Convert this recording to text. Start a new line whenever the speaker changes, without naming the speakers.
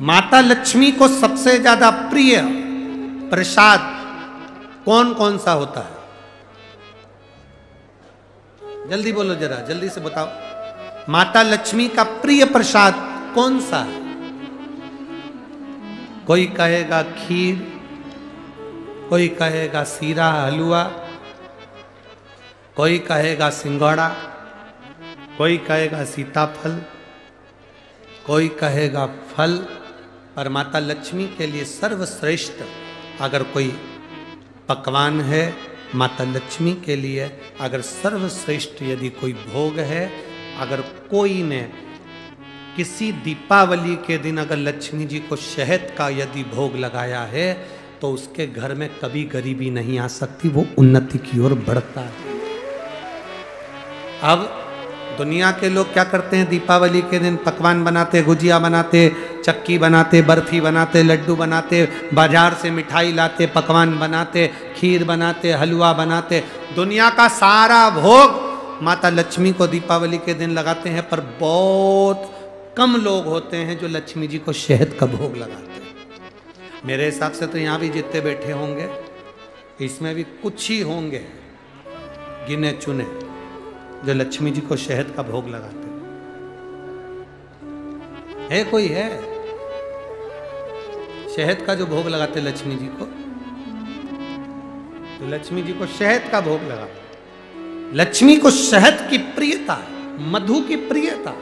माता लक्ष्मी को सबसे ज़्यादा प्रिय प्रसाद कौन कौन सा होता है? जल्दी बोलो जरा, जल्दी से बताओ। माता लक्ष्मी का प्रिय प्रसाद कौन सा है? कोई कहेगा खीर, कोई कहेगा सीरा, हलवा, कोई कहेगा सिंगौड़ा, कोई कहेगा सीताफल, कोई कहेगा फल। और माता लक्ष्मी के लिए सर्वश्रेष्ठ। अगर कोई पकवान है, माता लक्ष्मी के लिए अगर सर्वश्रेष्ठ यदि कोई भोग है, अगर कोई ने किसी दीपावली के दिन अगर लक्ष्मी जी को शहद का यदि भोग लगाया है तो उसके घर में कभी गरीबी नहीं आ सकती, वो उन्नति की ओर बढ़ता है। अब दुनिया के लोग क्या करते हैं? दीपावली के दिन पकवान बनाते, गुजिया बनाते, चक्की बनाते, बर्फ़ी बनाते, लड्डू बनाते, बाज़ार से मिठाई लाते, पकवान बनाते, खीर बनाते, हलवा बनाते। दुनिया का सारा भोग माता लक्ष्मी को दीपावली के दिन लगाते हैं, पर बहुत कम लोग होते हैं जो लक्ष्मी जी को शहद का भोग लगाते हैं। मेरे हिसाब से तो यहाँ भी जितने बैठे होंगे, इसमें भी कुछ ही होंगे, गिने चुने। जो लक्ष्मी जी को शहद का भोग लगाते है। कोई है? शहद का जो भोग लगाते लक्ष्मी जी को तो लक्ष्मी जी को शहद का भोग लगा लक्ष्मी को शहद की प्रियता मधु की प्रियता